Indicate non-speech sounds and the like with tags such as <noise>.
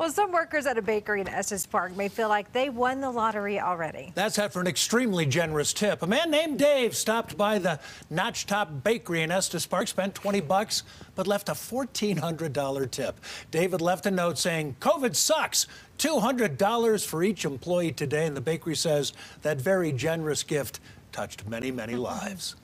Well, some workers at a bakery in Estes Park may feel like they won the lottery already. That's after an extremely generous tip. A man named Dave stopped by the Notchtop Bakery in Estes Park, spent 20 bucks, but left a $1,400 tip. David left a note saying, COVID sucks. $200 for each employee today. And the bakery says that very generous gift touched many, many <laughs> lives.